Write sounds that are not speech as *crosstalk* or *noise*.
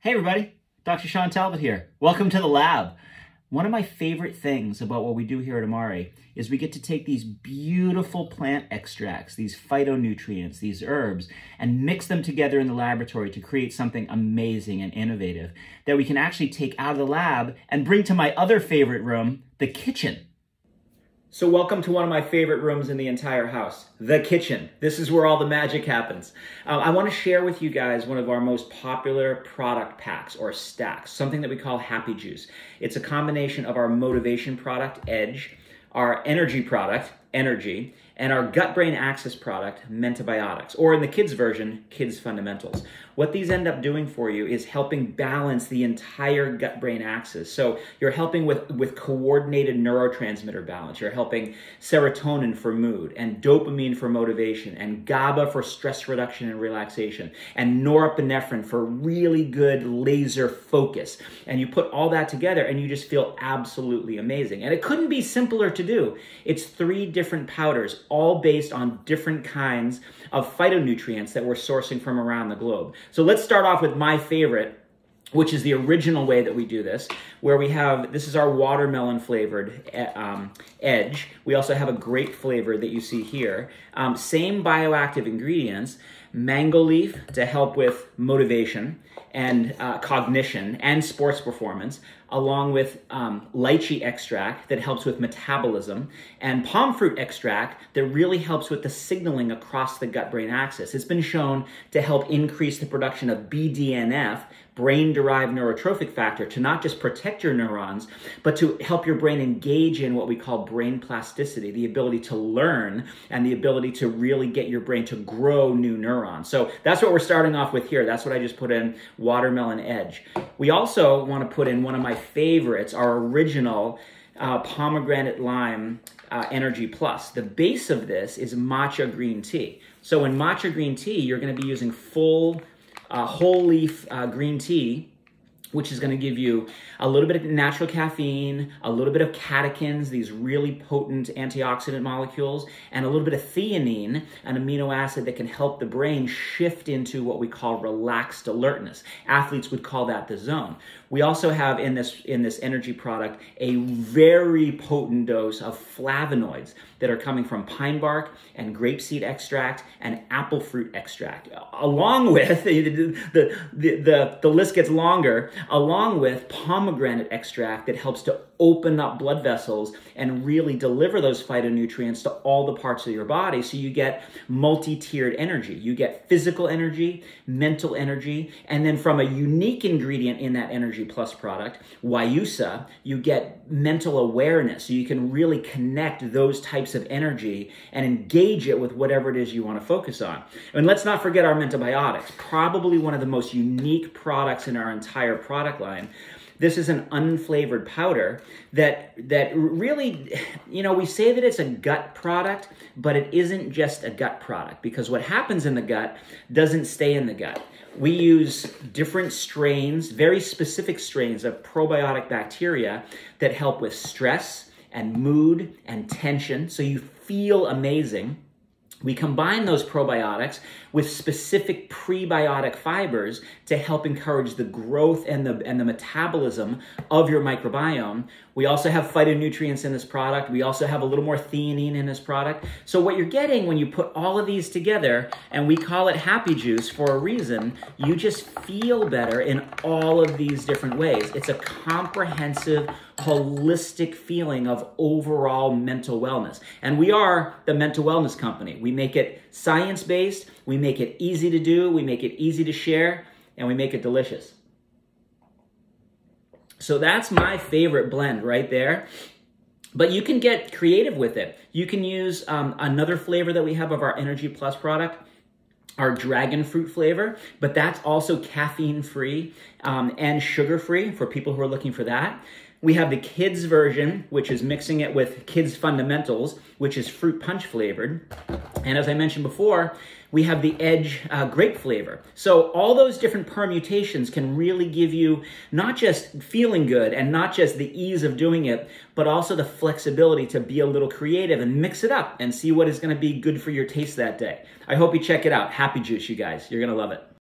Hey everybody, Dr. Shawn Talbott here. Welcome to the lab. One of my favorite things about what we do here at Amare is we get to take these beautiful plant extracts, these phytonutrients, these herbs, and mix them together in the laboratory to create something amazing and innovative that we can actually take out of the lab and bring to my other favorite room, the kitchen. So welcome to one of my favorite rooms in the entire house, the kitchen. This is where all the magic happens. Uh, I want to share with you guys one of our most popular product packs or stacks, something that we call Happy Juice. It's a combination of our motivation product, Edge, our energy product, Energy, and our gut brain axis product, Mentabiotics, or in the kids version, Kids Fundamentals. What these end up doing for you is helping balance the entire gut brain axis. So you're helping with, with coordinated neurotransmitter balance. You're helping serotonin for mood, and dopamine for motivation, and GABA for stress reduction and relaxation, and norepinephrine for really good laser focus. And you put all that together and you just feel absolutely amazing. And it couldn't be simpler to do. It's three different powders all based on different kinds of phytonutrients that we're sourcing from around the globe. So let's start off with my favorite, which is the original way that we do this, where we have, this is our watermelon flavored um, edge. We also have a grape flavor that you see here. Um, same bioactive ingredients, mango leaf to help with motivation and uh, cognition and sports performance, along with um, lychee extract that helps with metabolism, and palm fruit extract that really helps with the signaling across the gut brain axis. It's been shown to help increase the production of BDNF, brain derived neurotrophic factor, to not just protect your neurons, but to help your brain engage in what we call brain plasticity, the ability to learn and the ability to really get your brain to grow new neurons. So that's what we're starting off with here. That's what I just put in watermelon edge. We also want to put in one of my favorites, our original uh, pomegranate lime uh, Energy Plus. The base of this is matcha green tea. So in matcha green tea, you're going to be using full uh, whole leaf uh, green tea which is going to give you a little bit of natural caffeine, a little bit of catechins, these really potent antioxidant molecules, and a little bit of theanine, an amino acid that can help the brain shift into what we call relaxed alertness. Athletes would call that the zone. We also have in this in this energy product a very potent dose of flavonoids that are coming from pine bark and grapeseed extract and apple fruit extract, along with the *laughs* the, the, the, the list gets longer along with pomegranate extract that helps to open up blood vessels and really deliver those phytonutrients to all the parts of your body so you get multi-tiered energy. You get physical energy, mental energy, and then from a unique ingredient in that Energy Plus product, Guayusa, you get mental awareness. So you can really connect those types of energy and engage it with whatever it is you want to focus on. And let's not forget our Mentabiotics, probably one of the most unique products in our entire product line this is an unflavored powder that that really, you know, we say that it's a gut product, but it isn't just a gut product because what happens in the gut doesn't stay in the gut. We use different strains, very specific strains of probiotic bacteria that help with stress and mood and tension so you feel amazing we combine those probiotics with specific prebiotic fibers to help encourage the growth and the, and the metabolism of your microbiome. We also have phytonutrients in this product. We also have a little more theanine in this product. So what you're getting when you put all of these together, and we call it happy juice for a reason, you just feel better in all of these different ways. It's a comprehensive holistic feeling of overall mental wellness. And we are the mental wellness company. We make it science based, we make it easy to do, we make it easy to share, and we make it delicious. So that's my favorite blend right there. But you can get creative with it. You can use um, another flavor that we have of our Energy Plus product our dragon fruit flavor, but that's also caffeine free um, and sugar free for people who are looking for that. We have the kids version, which is mixing it with kids fundamentals, which is fruit punch flavored. And as I mentioned before, we have the edge uh, grape flavor. So all those different permutations can really give you not just feeling good and not just the ease of doing it, but also the flexibility to be a little creative and mix it up and see what is going to be good for your taste that day. I hope you check it out. Happy juice, you guys. You're going to love it.